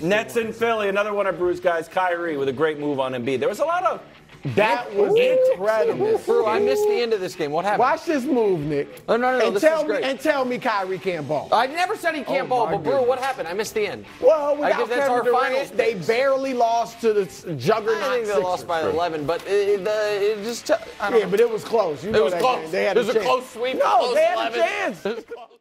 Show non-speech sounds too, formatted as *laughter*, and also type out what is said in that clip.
Nets in Philly, another one of Brew's guys, Kyrie, with a great move on Embiid. There was a lot of That was incredible. *laughs* I missed the end of this game. What happened? Watch this move, Nick. Oh, no, no, no, And this tell great. me and tell me Kyrie can't ball. I never said he can't Oh, ball, but Brew, what happened? I missed the end. Well, without Kevin Durant, they barely lost to the juggernaut. I think they lost by 11, but it, the, it just. I Yeah, know. but it was close. You It was close. game. They had It was a a close sweep, No, close they had 11. a chance. *laughs*